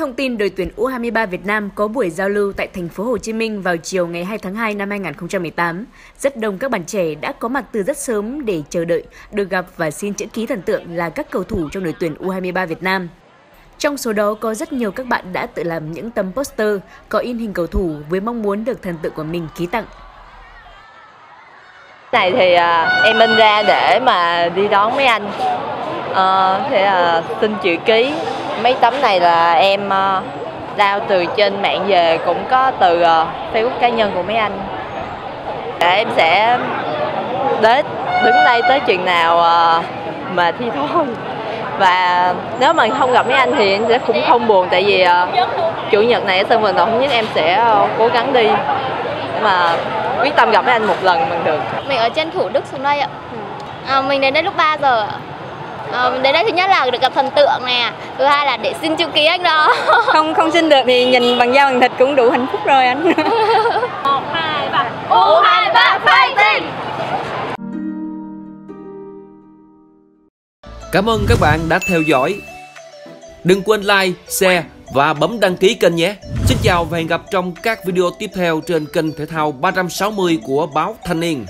thông tin đội tuyển U23 Việt Nam có buổi giao lưu tại thành phố Hồ Chí Minh vào chiều ngày 2 tháng 2 năm 2018. Rất đông các bạn trẻ đã có mặt từ rất sớm để chờ đợi được gặp và xin chữ ký thần tượng là các cầu thủ trong đội tuyển U23 Việt Nam. Trong số đó có rất nhiều các bạn đã tự làm những tấm poster có in hình cầu thủ với mong muốn được thần tượng của mình ký tặng. Này thì à, em in ra để mà đi đón mấy anh. Ờ, à, thì à, xin chữ ký. Mấy tấm này là em ờ, đao từ trên mạng về cũng có từ ờ, Facebook cá nhân của mấy anh. để em sẽ đến đứng đây tới chuyện nào ờ, mà thi thôi và nếu mà không gặp mấy anh thì em sẽ cũng không buồn tại vì chủ nhật này ở sân vận động thống nhất em sẽ cố gắng đi để mà quyết tâm gặp mấy anh một lần bằng được. Mình ở trên thủ đức xuống đây ạ. À, mình đến đây lúc 3 giờ ạ. À, đến đây thứ nhất là được gặp thần tượng nè thứ hai là để xin chữ ký anh đó không không xin được thì nhìn bằng da bằng thịt cũng đủ hạnh phúc rồi anh một hai ba u hai ba fighting Cảm ơn các bạn đã theo dõi. Đừng quên like, share và bấm đăng ký kênh nhé. Xin chào và hẹn gặp trong các video tiếp theo trên kênh thể thao 360 của báo Thanh niên.